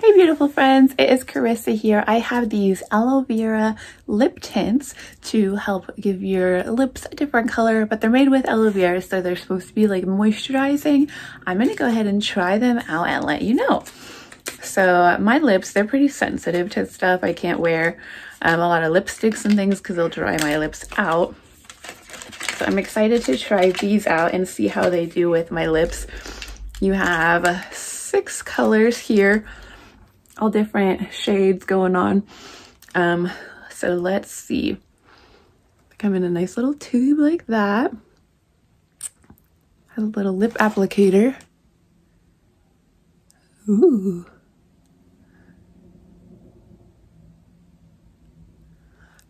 Hey beautiful friends, it is Karissa here. I have these aloe vera lip tints to help give your lips a different color, but they're made with aloe vera, so they're supposed to be like moisturizing. I'm gonna go ahead and try them out and let you know. So my lips, they're pretty sensitive to stuff. I can't wear um, a lot of lipsticks and things because they'll dry my lips out. So I'm excited to try these out and see how they do with my lips. You have six colors here all different shades going on. Um, so let's see. Come in a nice little tube like that. Has a little lip applicator. Ooh.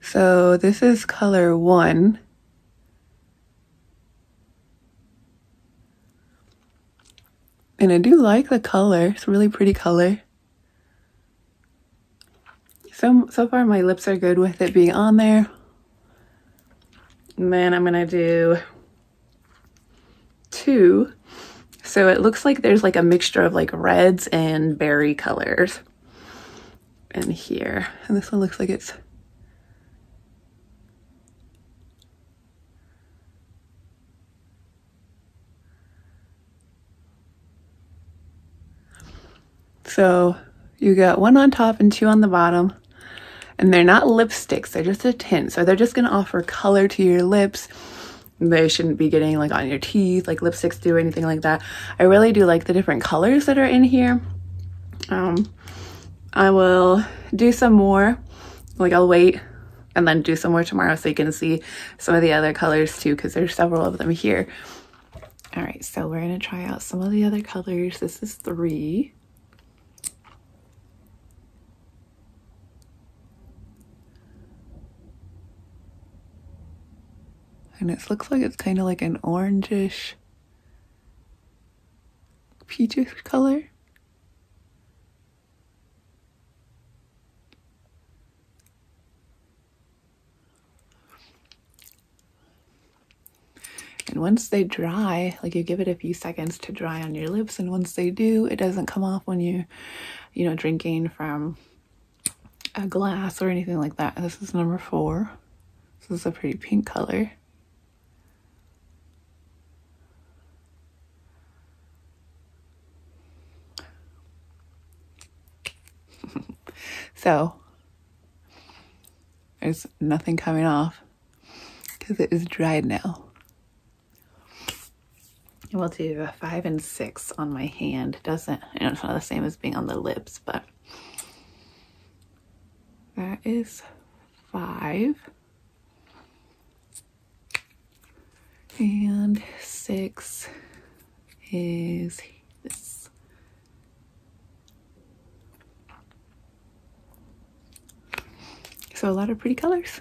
So this is color one. And I do like the color. It's a really pretty color. So, so far my lips are good with it being on there. And then I'm gonna do two. So it looks like there's like a mixture of like reds and berry colors in here. And this one looks like it's So you got one on top and two on the bottom and they're not lipsticks, they're just a tint. So they're just gonna offer color to your lips. They shouldn't be getting like on your teeth like lipsticks do or anything like that. I really do like the different colors that are in here. Um, I will do some more, like I'll wait and then do some more tomorrow so you can see some of the other colors too because there's several of them here. All right, so we're gonna try out some of the other colors. This is three. And it looks like it's kind of like an orangish peachish color. And once they dry, like you give it a few seconds to dry on your lips, and once they do, it doesn't come off when you, you know, drinking from a glass or anything like that. This is number four. This is a pretty pink color. So there's nothing coming off because it is dried now. we'll do a five and six on my hand. Doesn't, you know, it's not the same as being on the lips, but that is five. And six is this. So a lot of pretty colors.